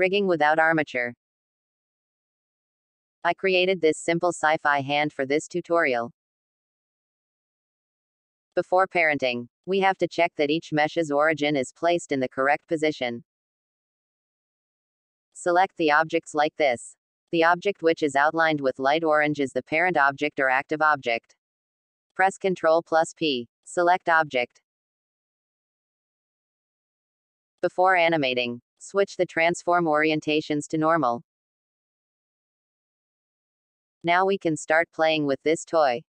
Rigging without armature. I created this simple sci-fi hand for this tutorial. Before parenting, we have to check that each mesh's origin is placed in the correct position. Select the objects like this. The object which is outlined with light orange is the parent object or active object. Press Ctrl plus P. Select object. Before animating, switch the transform orientations to normal. Now we can start playing with this toy.